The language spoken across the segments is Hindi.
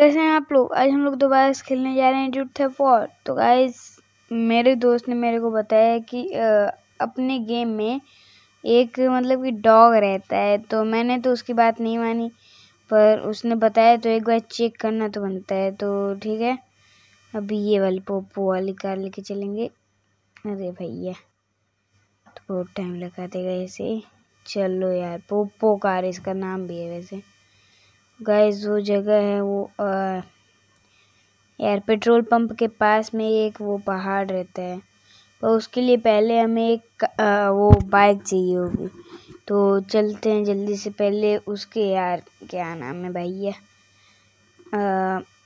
कैसे हैं आप लोग? आज हम लोग दोबारा से खेलने जा रहे हैं ड्यूट थे फॉर तो गाइस मेरे दोस्त ने मेरे को बताया कि अपने गेम में एक मतलब कि डॉग रहता है। तो मैंने तो उसकी बात नहीं मानी, पर उसने बताया तो एक बार चेक करना तो बनता है। तो ठीक है, अभी ये वाली पोपो वाली कार लेके चलेंगे। अरे भैया तो बहुत टाइम लगा देगा ऐसे चलो यार पोपो कार इसका नाम भी है वैसे। गाइस जो जगह है वो यार पेट्रोल पंप के पास में एक वो पहाड़ रहता है। पर तो उसके लिए पहले हमें एक आ, वो बाइक चाहिए होगी। तो चलते हैं जल्दी से पहले उसके यार क्या नाम है भैया?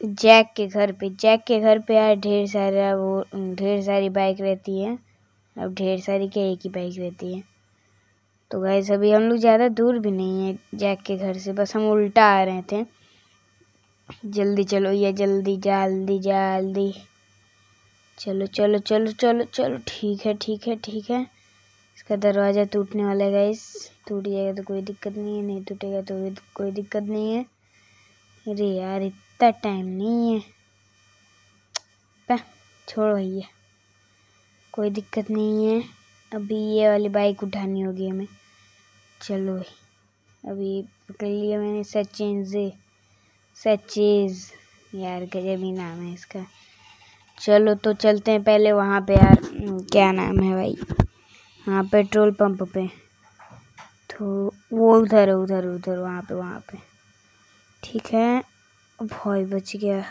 जैक के घर पे। जैक के घर पे यार ढेर सारा वो ढेर सारी बाइक रहती है। अब ढेर सारी क्या एक ही बाइक रहती है? तो गैस अभी हम लोग ज़्यादा दूर भी नहीं है जैक के घर से। बस हम उल्टा आ रहे थे। जल्दी चलो ये, जल्दी जल्दी जल्दी। चलो चलो चलो चलो चलो। ठीक है ठीक है ठीक है। इसका दरवाज़ा टूटने वाला है गैस टूट जाएगा तो कोई दिक्कत नहीं है, नहीं टूटेगा तो कोई दिक्कत नहीं है। अरे यार, इतना टाइम नहीं है। पे छोड़ो भैया। कोई दिक्कत नहीं है। अभी ये वाली बाइक उठानी होगी हमें। चलो अभी पकड़ लिया मैंने सचिन से। सचेज यार गजब ही नाम है इसका। चलो तो चलते हैं पहले वहाँ पे यार। क्या नाम है भाई? हाँ पेट्रोल पंप पे। तो वो उधर है, उधर उधर, वहाँ पे वहाँ पे। ठीक है भाई बच गया।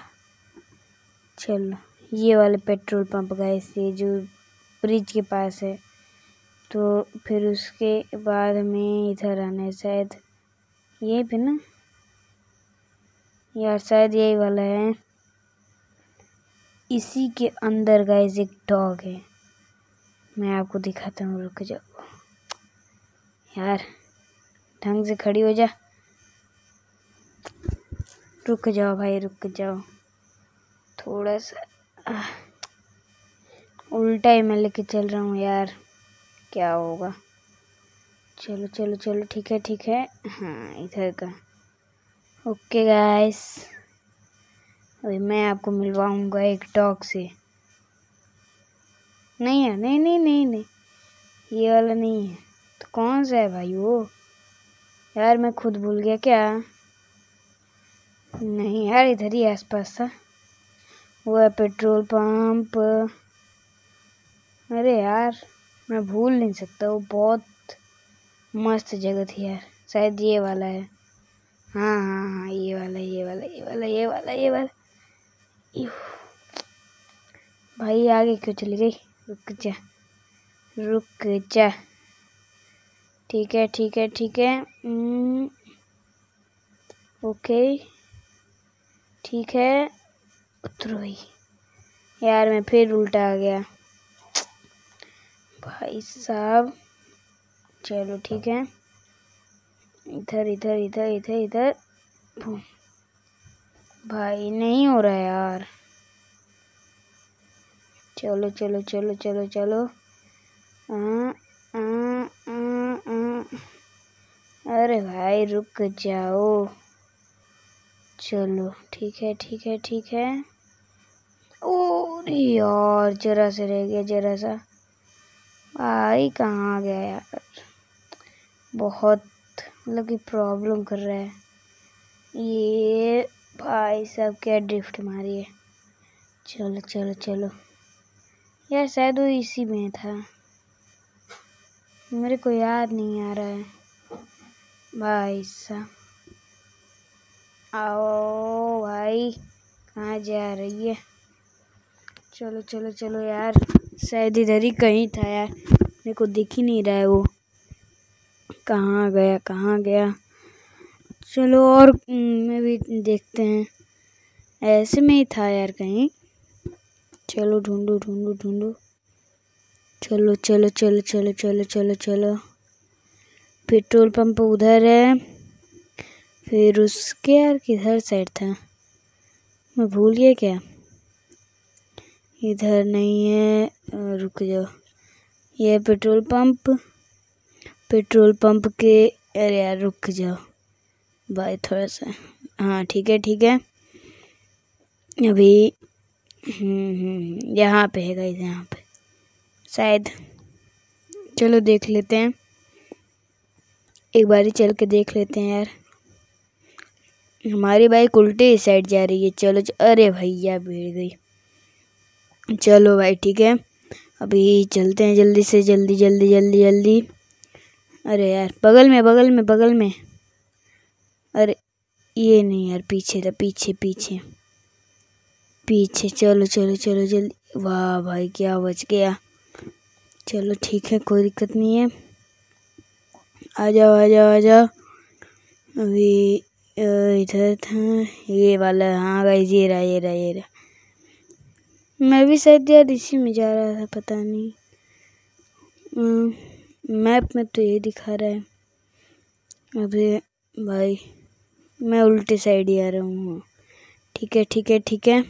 चलो, ये वाले पेट्रोल पंप का ये जो ब्रिज के पास है। तो फिर उसके बाद हमें इधर आना है शायद ये भी ना? यार, शायद यही वाला है। इसी के अंदर गाइस एक डॉग है। मैं आपको दिखाता हूँ, रुक जाओ। यार, ढंग से खड़ी हो जा। रुक जाओ भाई, रुक जाओ। थोड़ा सा उल्टा ही मैं लेके चल रहा हूँ यार। क्या होगा? चलो चलो चलो, ठीक है ठीक है। हाँ इधर का। ओके गाइस अभी मैं आपको मिलवाऊँगा एक डॉग से। नहीं है, नहीं नहीं नहीं नहीं। ये वाला नहीं है। तो कौन सा है भाई वो? यार, मैं खुद भूल गया क्या? नहीं यार, इधर ही आसपास था। वो है पेट्रोल पंप। अरे यार। मैं भूल नहीं सकता, वो बहुत मस्त जगह थी यार। शायद ये वाला है। हाँ हाँ हाँ ये वाला ये वाला ये वाला ये वाला ये वाला। भाई, आगे क्यों चली गई? रुक जा रुक जा। ठीक है ठीक है ठीक है। ओके। ठीक है, उतरो भाई। यार, मैं फिर उल्टा आ गया। भाई साहब। चलो ठीक है। इधर इधर इधर इधर इधर। भाई नहीं हो रहा यार। चलो चलो चलो चलो चलो। आ, आ, आ, अरे भाई रुक जाओ। चलो ठीक है ठीक है ठीक है। ओ यार जरा सा रह गया जरा सा। भाई कहाँ गया यार? बहुत मतलब कि प्रॉब्लम कर रहा है। ये भाई सब क्या ड्रिफ्ट मारी है। चलो चलो चलो। यार शायद वो इसी में था। मेरे को याद नहीं आ रहा है। भाई साहब। आओ भाई, कहाँ जा रही है? चलो चलो चलो यार। शायद इधर ही कहीं था यार। मेरे को दिख ही नहीं रहा है वो। कहाँ गया कहाँ गया? चलो और मैं भी देखते हैं। ऐसे में ही था यार कहीं। चलो ढूंढो ढूंढो ढूंढो। चलो चलो चलो चलो चलो चलो चलो। पेट्रोल पंप उधर है। फिर उसके यार किधर साइड था? मैं भूल गया क्या? इधर नहीं है। रुक जाओ। ये पेट्रोल पंप। पेट्रोल पंप के अरे यार रुक जाओ। भाई थोड़ा सा। हाँ ठीक है ठीक है। अभी हम्म, हम्म, यहाँ पे है गाइस यहाँ पे। शायद। चलो देख लेते हैं। एक बारी चल के देख लेते हैं यार। हमारी बाइक उल्टे साइड जा रही है। चलो अरे भैया भिड़ गई। चलो भाई, ठीक है। अभी चलते हैं जल्दी से, जल्दी जल्दी जल्दी जल्दी। अरे यार, बगल में बगल में बगल में। अरे, ये नहीं यार, पीछे था, पीछे पीछे। पीछे, चलो चलो चलो, जल्दी। वाह भाई, क्या बच गया। चलो, ठीक है, कोई दिक्कत नहीं है। आ जाओ आ जाओ आ जाओ। अभी इधर था, ये वाला। हाँ गाइस, ये रहा ये रहा ये रहा। मैं भी शायद यार इसी में जा रहा था, पता नहीं। मैप में तो ये दिखा रहा है। अभी भाई, मैं उल्टी साइड ही आ रहा हूँ। ठीक है ठीक है ठीक है।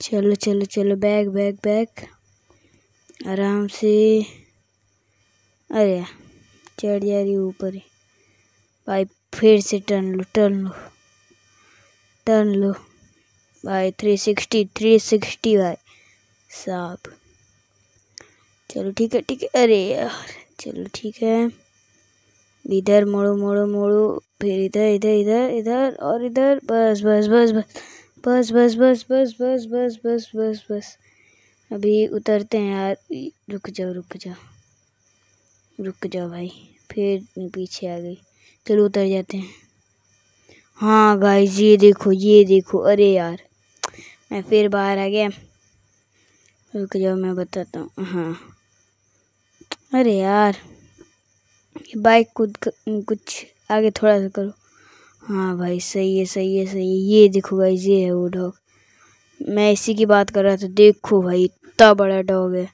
चलो चलो चलो, बैग बैग बैग। आराम से। अरे, चढ़ जा रही ऊपर ही। भाई, फिर से टर्न लो टर्न लो टर्न लो। भाई थ्री सिक्सटी थ्री सिक्सटी भाई। साहब। चलो ठीक है ठीक है। अरे यार, चलो ठीक है। इधर मोड़ो मोड़ो मोड़ो। फिर इधर इधर इधर इधर और इधर। बस बस बस बस। बस बस बस बस बस बस बस बस अभी उतरते हैं यार। रुक जाओ रुक जाओ। रुक जाओ भाई। फिर पीछे आ गई। चलो उतर जाते हैं। हाँ गाइस ये देखो ये देखो। अरे यार। मैं फिर बाहर आ गया। रुक जाओ, मैं बताता हूँ। हाँ। अरे यार, ये बाइक खुद कुछ आगे थोड़ा सा करो। हाँ भाई, सही है सही है सही है। ये देखो भाई ये है वो डॉग मैं इसी की बात कर रहा था, देखो भाई, इतना बड़ा डॉग है।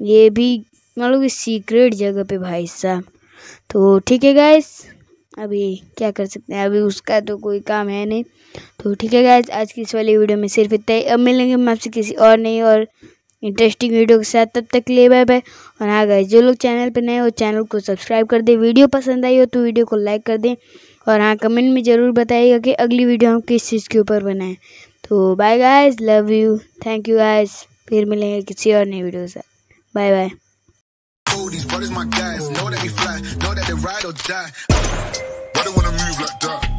ये भी मतलब सीक्रेट जगह पे भाई साहब। तो ठीक है गैस अभी क्या कर सकते हैं? अभी उसका तो कोई काम है नहीं। तो ठीक है गैस आज की इस वाली वीडियो में सिर्फ़ इतना ही। अब मिलेंगे हम आपसे किसी और नहीं और इंटरेस्टिंग वीडियो के साथ। तब तक ले बाय बाय और हाँ गाइस जो लोग चैनल पर नए हो चैनल को सब्सक्राइब कर दें। वीडियो पसंद आई हो तो वीडियो को लाइक कर दें। और हाँ कमेंट में ज़रूर बताइएगा कि अगली वीडियो हम किस चीज़ के ऊपर बनाएँ। तो bye guys love you thank you guys फिर मिलेंगे किसी और नई वीडियो के साथ। Bye bye these brothers my guys. Know that we fly, know that they ride or die. Why they wanna move like that?